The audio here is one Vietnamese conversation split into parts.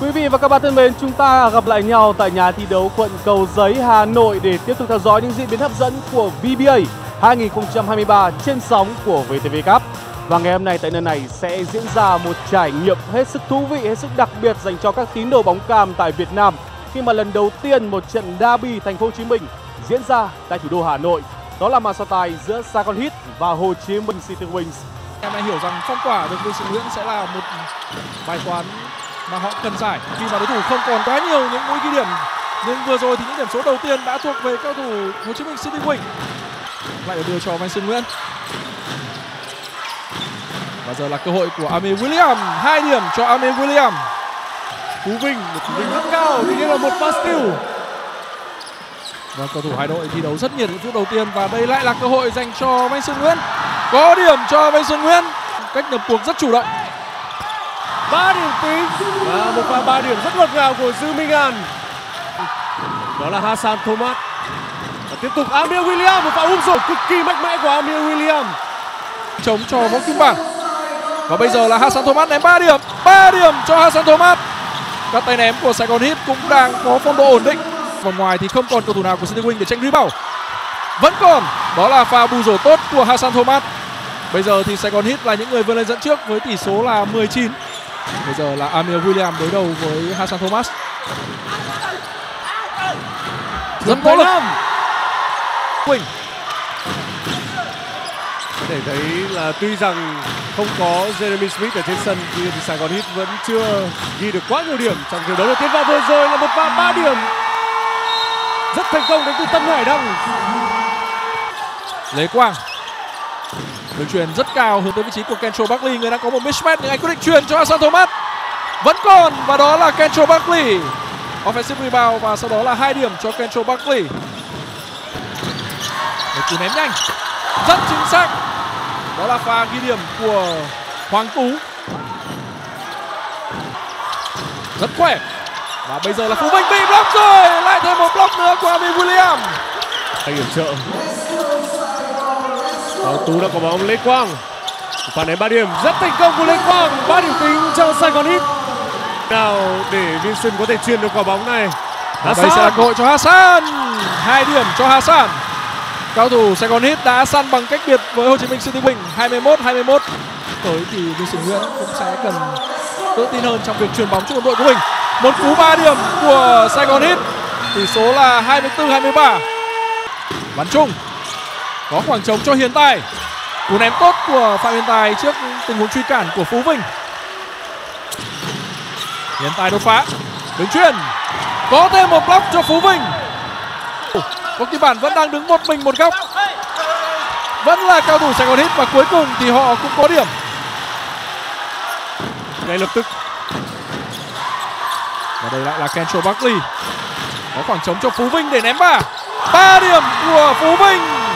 Quý vị và các bạn thân mến, chúng ta gặp lại nhau tại nhà thi đấu quận Cầu Giấy, Hà Nội để tiếp tục theo dõi những diễn biến hấp dẫn của VBA 2023 trên sóng của VTV Cup. Và ngày hôm nay tại nơi này sẽ diễn ra một trải nghiệm hết sức thú vị, hết sức đặc biệt dành cho các tín đồ bóng cam tại Việt Nam khi mà lần đầu tiên một trận derby thành phố Hồ Chí Minh diễn ra tại thủ đô Hà Nội. Đó là màn so tài giữa Saigon Heat và Hồ Chí Minh City Wings. Em đã hiểu rằng phong tỏa được sự Nguyễn sẽ là một bài toán mà họ cần giải. Khi mà đối thủ không còn quá nhiều những mũi ghi điểm, nhưng vừa rồi thì những điểm số đầu tiên đã thuộc về cao thủ Hồ Chí Minh City Wing. Lại được đưa cho Vincent Nguyễn và giờ là cơ hội của Amir William hai điểm cho Amir William Phú Vinh, một Phú Vinh rất cao, thì đây là một pass steal và cầu thủ hai đội thi đấu rất nhiệt, những phút đầu tiên. Và đây lại là cơ hội dành cho Vincent Nguyễn có điểm cho Vincent Nguyễn cách nhập cuộc rất chủ động ba điểm tím. Và một pha ba điểm rất ngọt ngào của Dư Minh An. Đó là Hassan Thomas. Và tiếp tục Amir William, một pha úp rồi cực kỳ mạnh mẽ của Amir William. Chống cho Võ Kim Bảng. Và bây giờ là Hassan Thomas ném 3 điểm. 3 điểm cho Hassan Thomas. Các tay ném của Sài Gòn hit cũng đang có phong độ ổn định. Vòng ngoài thì không còn cầu thủ nào của City Wing để tranh rebound vẫn còn, đó là pha bù rổ tốt của Hassan Thomas. Bây giờ thì Sài Gòn hit là những người vươn lên dẫn trước với tỷ số là 19 bây giờ là Amir William đối đầu với Hassan Thomas. Rất nỗ lực. Quỳnh. Thể thấy là tuy rằng không có Jeremy Smith ở trên sân nhưng thì Sài Gòn Heat vẫn chưa ghi được quá nhiều điểm trong trận đấu đầu tiên. Và vừa rồi là một pha ba điểm. Rất thành công đến từ Tân Hải Đăng. Lê Quang đường truyền rất cao hướng tới vị trí của Kencho Buckley người đang có một mismatch nhưng anh quyết định truyền cho Asan Thomas. Vẫn còn, và đó là Kencho Buckley offensive rebound, và sau đó là hai điểm cho Kencho Buckley một cú ném nhanh. Rất chính xác. Đó là pha ghi điểm của Hoàng Tú. Rất khỏe. Và bây giờ là Phú Vinh bị block rồi. Lại thêm một block nữa của Amir William anh điểm trợ. Hoàng Tú đã có bóng. Lê Quang Phản ném 3 điểm. Rất thành công của Lê Quang. 3 điểm tính cho Sài Gòn Heat. Nào để Vincent có thể truyền được quả bóng này. Và đây sẽ là cơ hội cho Hassan hai điểm cho Hassan cao thủ Sài Gòn Heat đã săn bằng cách biệt với Hồ Chí Minh City Wing 21 21 tới thì Vincent Nguyễn cũng sẽ cần tự tin hơn trong việc truyền bóng cho đội của mình. Một cú ba điểm của Sài Gòn Heat. Tỷ số là 24 23 bắn chung có khoảng trống cho Hiền Tài. Cú ném tốt của Phạm Hiền Tài trước tình huống truy cản của Phú Vinh. Hiền Tài đột phá. Đứng truyền có thêm một block cho Phú Vinh. Có kỳ bản vẫn đang đứng một mình một góc. Vẫn là cao thủ Sài Gòn hit và cuối cùng thì họ cũng có điểm. Ngay lập tức. Và đây lại là Kencho Buckley có khoảng trống cho Phú Vinh để ném ba. Ba điểm của Phú Vinh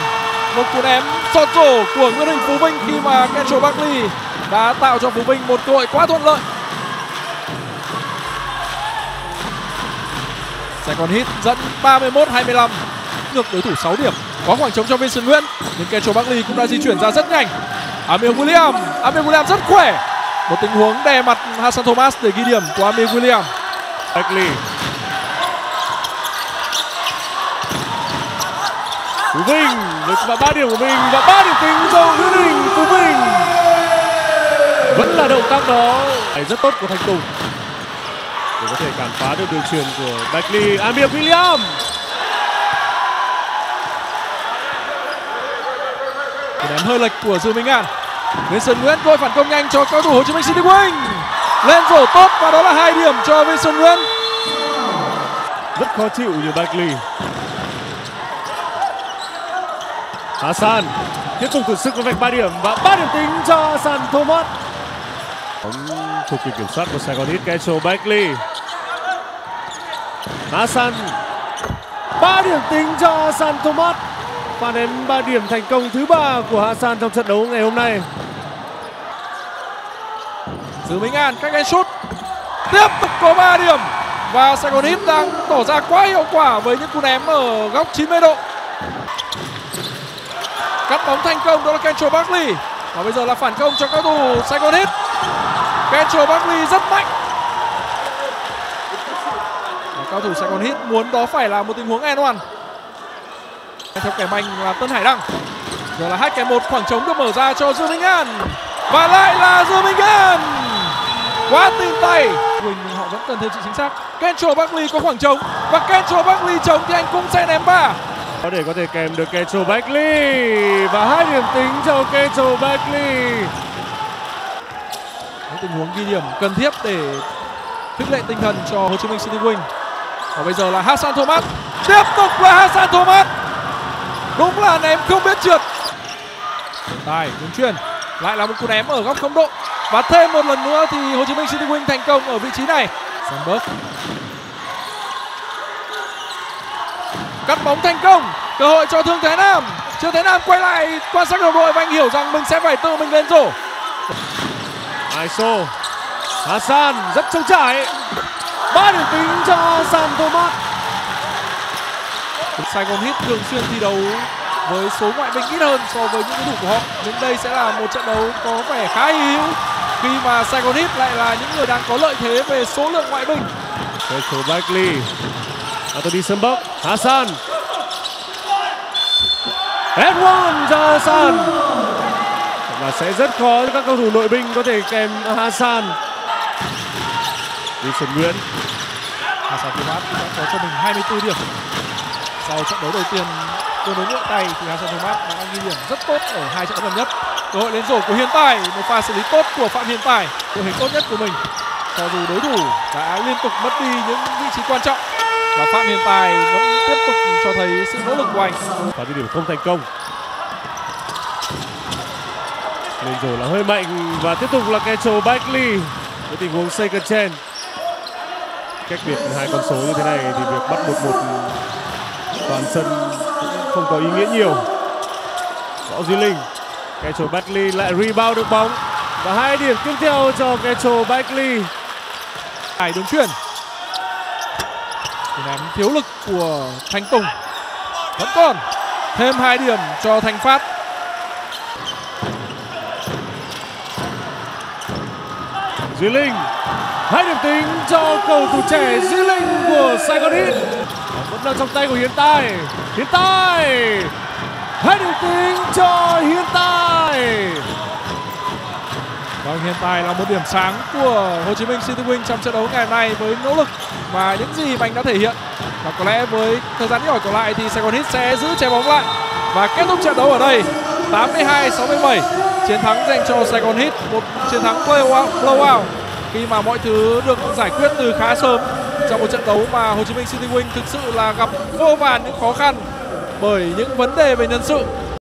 một cú ném sọt rổ của Nguyễn Huỳnh Phú Vinh khi mà Kencho Buckley đã tạo cho Phú Vinh một cơ hội quá thuận lợi. Sẽ còn hit dẫn 31 25 ngược đối thủ 6 điểm, có khoảng trống cho Vincent Nguyễn, nhưng Kencho Buckley cũng đã di chuyển ra rất nhanh. Amir William Amir William rất khỏe. Một tình huống đè mặt Hassan Thomas để ghi điểm của Amir William. Buckley Phú Vinh được và ba điểm của mình và ba điểm tính cho Hữu Đình Phú Vinh vẫn là động tác đó. Rất tốt của Thành Tùng. Để có thể cản phá được đường truyền của Buckley Amir à, William. Cú ném hơi lệch của Dương Minh An. Vincent Nguyễn vội phản công nhanh cho cao thủ Hồ Chí Minh City Wing lên rổ tốt và đó là hai điểm cho Vincent Nguyễn. Rất khó chịu như Buckley Hassan tiếp tục thử sức với vạch 3 điểm và 3 điểm tính cho Hassan Thomas. Bóng thuộc quyền kiểm soát của Sài Gòn Heat Kencho Buckley Hassan 3 điểm tính cho Hassan Thomas. Và đến 3 điểm thành công thứ ba của Hassan trong trận đấu ngày hôm nay. Dư Minh An cách anh sút. Tiếp tục có 3 điểm và Sài Gòn Heat đang tỏ ra quá hiệu quả với những cú ném ở góc 90 độ cắt bóng thành công đó là Kencho Buckley và bây giờ là phản công cho cao thủ Sài Gòn Heat. Kencho Buckley rất mạnh. Cao thủ Sài Gòn Hit muốn đó phải là một tình huống an toàn. Theo kẻ mạnh là Tân Hải Đăng. Giờ là hai kẻ một khoảng trống được mở ra cho Dương Minh An. Và lại là Dương Minh An. Quá tin tay. Quỳnh họ vẫn cần thêm sự chính xác. Kencho Buckley có khoảng trống. Và Kencho Buckley trống thì anh cũng sẽ ném ba có để có thể kèm được Kecho Bagley và hai điểm tính cho Kecho Bagley những tình huống ghi điểm cần thiết để khích lệ tinh thần cho Hồ Chí Minh City Wing. Và bây giờ là Hassan Thomas. Tiếp tục là Hassan Thomas. Đúng là ném không biết trượt. Tài đường truyền lại là một cú ném ở góc không độ. Và thêm một lần nữa thì Hồ Chí Minh City Wing thành công ở vị trí này. Sandberg. Cắt bóng thành công. Cơ hội cho Thương Thế Nam. Trương Thế Nam quay lại quan sát đồng đội và anh hiểu rằng mình sẽ phải tự mình lên rổ. Aiso Hassan rất trống trải. Ba điểm tính cho Hassan Thomas. Sài Gòn Hit thường xuyên thi đấu với số ngoại binh ít hơn so với những đối thủ của họ. Nhưng đây sẽ là một trận đấu có vẻ khá hy hữu khi mà Sài Gòn Hit lại là những người đang có lợi thế về số lượng ngoại binh. Kecho atau disembok Hasan Hassan Edwin cho Hasan và sẽ rất khó cho các cầu thủ nội binh có thể kèm Hasan Wilson Nguyễn. Hasan Thomas đã có cho mình 24 điểm. Sau trận đấu đầu tiên tương đối nhẹ tay thì Hasan Thomas đã ghi điểm rất tốt ở hai trận gần nhất. Cơ hội lên rổ của Hiền Tài, một pha xử lý tốt của Phạm Hiền Tài. Đội hình tốt nhất của mình. Cho dù đối thủ đã liên tục mất đi những vị trí quan trọng và Phạm Hiền Tài vẫn tiếp tục cho thấy sự nỗ lực của anh. Và điểm không thành công. Lên rổ là hơi mạnh và tiếp tục là Kecho Bagley với tình huống second chance. Cách biệt hai con số như thế này thì việc bắt một một toàn sân không có ý nghĩa nhiều. Võ Duy Linh Kecho Bagley lại rebound được bóng. Và hai điểm tiếp theo cho Kecho Bagley Hải đường chuyển Cú ném thiếu lực của Thanh Tùng. Vẫn còn thêm hai điểm cho thanh Phát. Duy Linh, hai điểm tính cho cầu thủ trẻ Duy Linh của Sài Gòn Hit vẫn đang trong tay của Hiến Tài. Hiến Tài, hai điểm tính cho Hiến Tài. Vâng, hiện tại là một điểm sáng của Hồ Chí Minh City Wing trong trận đấu ngày hôm nay với nỗ lực và những gì mà anh đã thể hiện. Và có lẽ với thời gian ít ỏi còn lại thì Sài Gòn Hit sẽ giữ trái bóng lại và kết thúc trận đấu ở đây 82-67 chiến thắng dành cho Sài Gòn Hit một chiến thắng blowout, blowout khi mà mọi thứ được giải quyết từ khá sớm trong một trận đấu mà Hồ Chí Minh City Wing thực sự là gặp vô vàn những khó khăn bởi những vấn đề về nhân sự